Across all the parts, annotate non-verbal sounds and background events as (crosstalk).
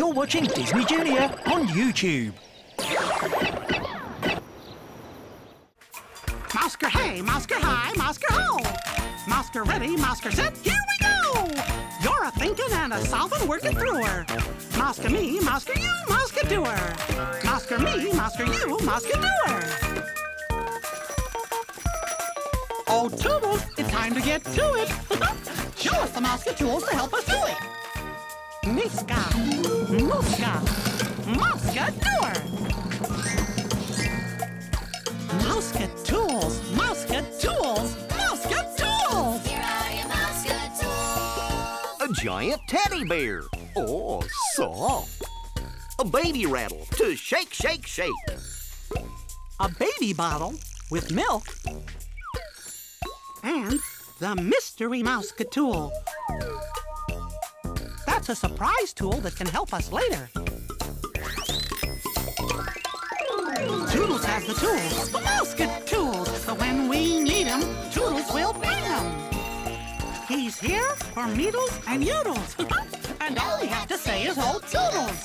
You're watching Disney Junior on YouTube. Mosker hey, Mosker hi, Mosker ho. Mosker ready, Mosker set, here we go. You're a thinking and a solving, working through her. Mosker me, Mosker you, Mousekadoer. Mosker me, Mosker you, Mousekadoer. Oh, Toodles, it's time to get to it. (laughs) Show us the Mousekatools to help us do it. Meeska, Mooska, Mosker doer. Mouska tools, Mouska tools, Mouska tools. Here are your Mousekatools. A giant teddy bear. Oh, soft. A baby rattle to shake, shake, shake. A baby bottle with milk. And the mystery Mousekatool. That's a surprise tool that can help us later. Toodles has the tools, the Mousekatools. So when we need 'em, Toodles will bring 'em. He's here for meedles and yoodles. (laughs) and all we have to say is old Toodles.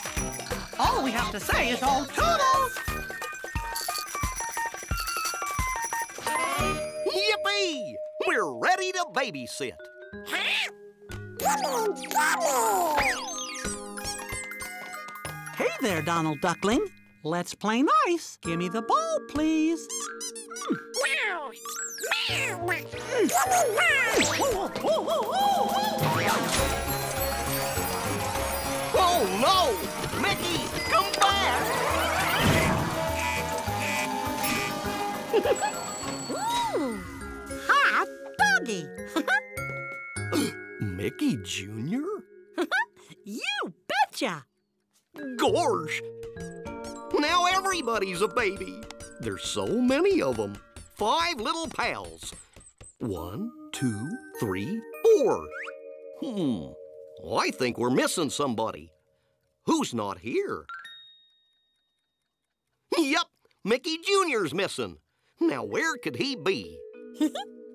All we have to say is old Toodles. Yippee! We're ready to babysit. (laughs) Hey there, Donald Duckling. Let's play nice. Give me the ball, please. Oh no! Mickey, come back! Hot doggy. (laughs) Mickey Jr.? (laughs) You betcha. Gorsh! Now everybody's a baby. There's so many of them. Five little pals. One, two, three, four. Hmm. I think we're missing somebody. Who's not here? Yep, Mickey Jr.'s missing. Now where could he be? (laughs)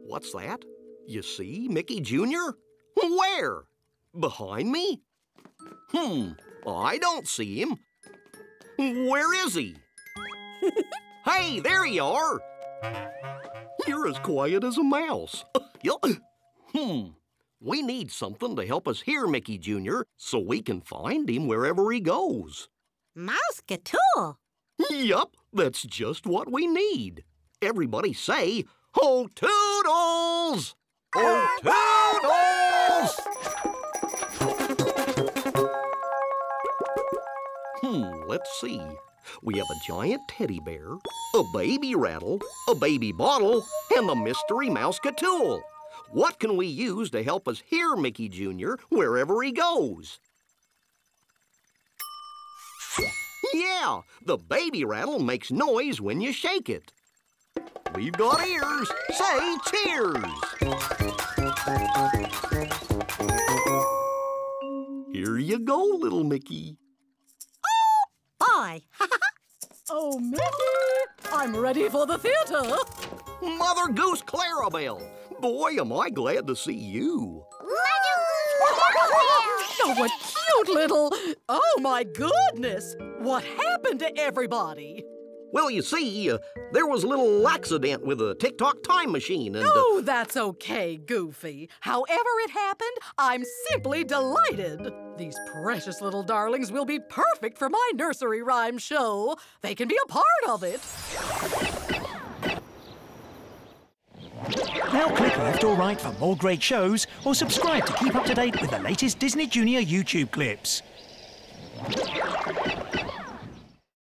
What's that? You see Mickey Jr.? Where? Behind me? Hmm, I don't see him. Where is he? (laughs) hey, there you are. You're as quiet as a mouse. (laughs) Hmm. We need something to help us hear Mickey Jr. so we can find him wherever he goes. Mousekatool. Yup, that's just what we need. Everybody say, Oh, Toodles! Oh, let's see. We have a giant teddy bear, a baby rattle, a baby bottle, and the mystery Mousekatool. What can we use to help us hear Mickey Jr. wherever he goes? Yeah, the baby rattle makes noise when you shake it. We've got ears. Say cheers. Here you go, little Mickey. Boy. (laughs) Oh, Mickey! I'm ready for the theater! Mother Goose Clarabelle. Boy, am I glad to see you. Oh, (laughs) what cute little... Oh, my goodness! What happened to everybody? Well, you see, uh, there was a little accident with a TikTok time machine and... uh, Oh, that's okay, Goofy. However it happened, I'm simply delighted. These precious little darlings will be perfect for my nursery rhyme show. They can be a part of it. Now click left or right for more great shows or subscribe to keep up to date with the latest Disney Junior YouTube clips.